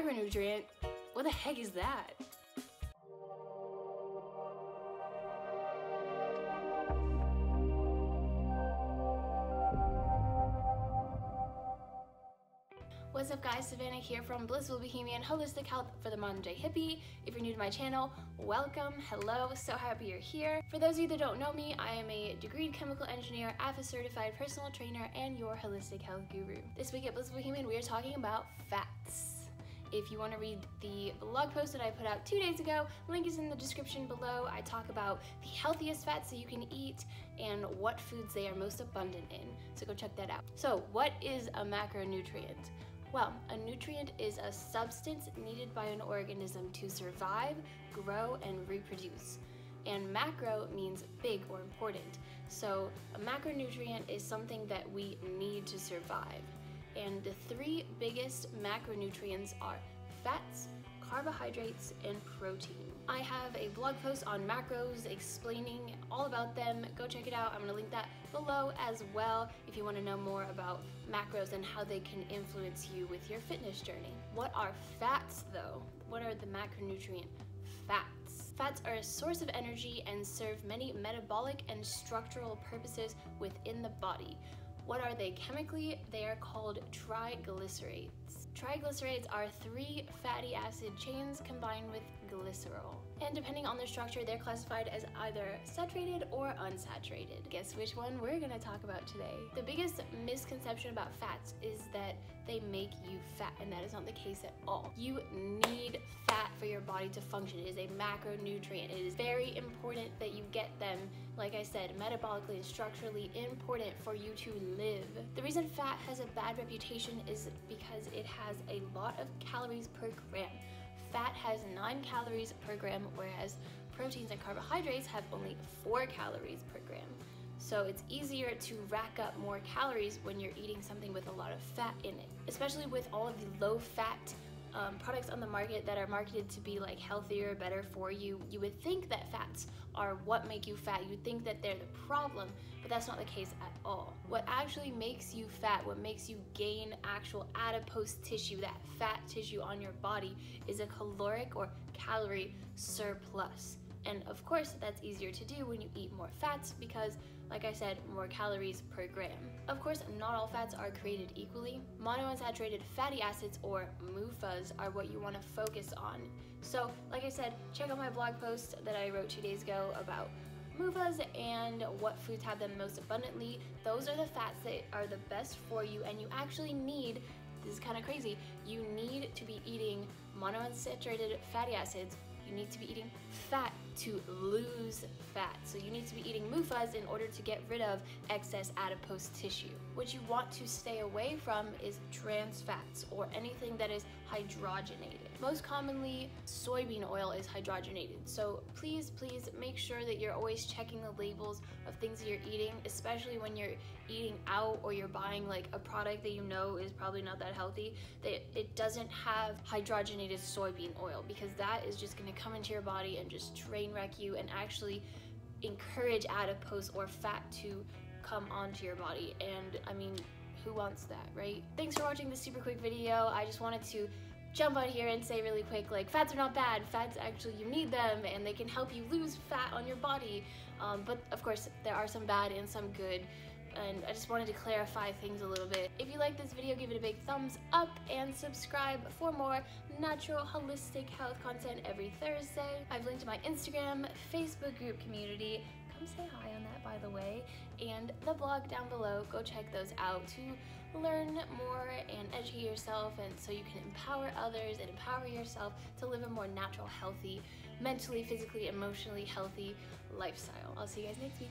macronutrient? What the heck is that? What's up guys, Savannah here from Blissful Bohemian Holistic Health for the Modern Day Hippie. If you're new to my channel, welcome, hello, so happy you're here. For those of you that don't know me, I am a degreed chemical engineer, AFA certified personal trainer, and your holistic health guru. This week at Blissful Bohemian, we are talking about fats. If you want to read the blog post that I put out two days ago, link is in the description below. I talk about the healthiest fats that you can eat and what foods they are most abundant in. So go check that out. So, what is a macronutrient? Well, a nutrient is a substance needed by an organism to survive, grow, and reproduce. And macro means big or important. So a macronutrient is something that we need to survive. And the three biggest macronutrients are fats, carbohydrates, and protein. I have a blog post on macros explaining all about them. Go check it out. I'm gonna link that below as well if you wanna know more about macros and how they can influence you with your fitness journey. What are fats though? What are the macronutrient fats? Fats are a source of energy and serve many metabolic and structural purposes within the body. What are they chemically? They are called triglycerides. Triglycerides are three fatty acid chains combined with glycerol. And depending on their structure, they're classified as either saturated or unsaturated. Guess which one we're gonna talk about today? The biggest misconception about fats is that they make you fat, and that is not the case at all. You need fat for your body to function. It is a macronutrient. It is very important that you get them, like I said, metabolically and structurally important for you to live. The reason fat has a bad reputation is because it has a lot of calories per gram. Fat has 9 calories per gram, whereas proteins and carbohydrates have only 4 calories per gram. So it's easier to rack up more calories when you're eating something with a lot of fat in it, especially with all of the low fat um, products on the market that are marketed to be like healthier, better for you. You would think that fats are what make you fat. You'd think that they're the problem, but that's not the case at all. What actually makes you fat, what makes you gain actual adipose tissue, that fat tissue on your body, is a caloric or calorie surplus. And of course, that's easier to do when you eat more fats because, like I said, more calories per gram. Of course, not all fats are created equally. Monounsaturated fatty acids, or MUFAs, are what you want to focus on. So, like I said, check out my blog post that I wrote two days ago about MUFAs and what foods have them most abundantly. Those are the fats that are the best for you, and you actually need this is kind of crazy. You need to be eating monounsaturated fatty acids you need to be eating fat to lose fat. So you need to be eating MUFAs in order to get rid of excess adipose tissue. What you want to stay away from is trans fats or anything that is hydrogenated. Most commonly, soybean oil is hydrogenated. So please, please make sure that you're always checking the labels of things that you're eating, especially when you're eating out or you're buying like a product that you know is probably not that healthy, that it doesn't have hydrogenated soybean oil because that is just gonna come into your body and just train wreck you and actually encourage adipose or fat to come onto your body. And I mean, who wants that, right? Thanks for watching this super quick video. I just wanted to jump on here and say really quick like fats are not bad. Fats actually you need them and they can help you lose fat on your body. Um, but of course there are some bad and some good. And I just wanted to clarify things a little bit. If you like this video, give it a big thumbs up and subscribe for more natural holistic health content every Thursday. I've linked to my Instagram, Facebook group community, come say hi on that by the way, and the blog down below. Go check those out to learn more and educate yourself and so you can empower others and empower yourself to live a more natural, healthy, mentally, physically, emotionally healthy lifestyle. I'll see you guys next week.